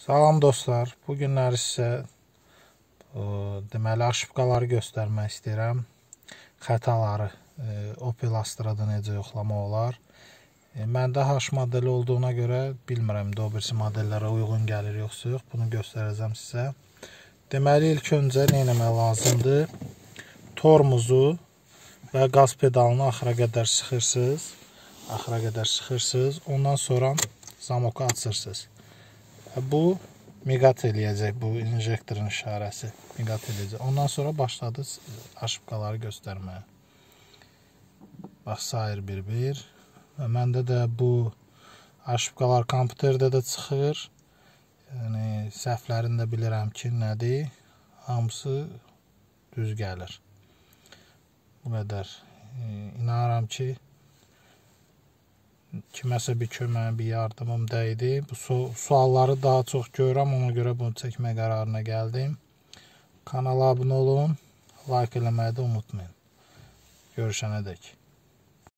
Salam dostlar. Bu günləri sizə ə, deməli aşıbqaları göstərmək istəyirəm. Xətaları ə, Opel Astrada necə yoxlamaq olar? E, Məndə H modeli olduğuna görə bilmirəm də o birisi modellərə uyğun gəlir yoxsa yox. Bunu göstərəcəm sizə. Deməli ilk öncə nə etmək lazımdır? Tormuzu və qaz pedalını axıra qədər sıxırsınız. Axıra qədər sıxırsınız. Ondan sonra zamoku açırsınız. Bu miqat eləyəcək bu injektorun işarəsi. Miqat eləyəcək. Ondan sonra başladı aşıbqaları göstərməyə. Bax sayır bir-bir. Və məndə də bu aşıbqalar kompüterdə də çıxır. Yəni səhvlərini də bilirəm ki, nədir. Hamısı düz gəlir. Bu qədər. İnanıram ki, kiməsə bir köməyim, bir yardımım dəydi. Bu su sualları daha çox görürəm, ona görə bunu çəkmə qərarına gəldim. Kanala abunə olun, like eləməyi də unutmayın. Görüşənədək.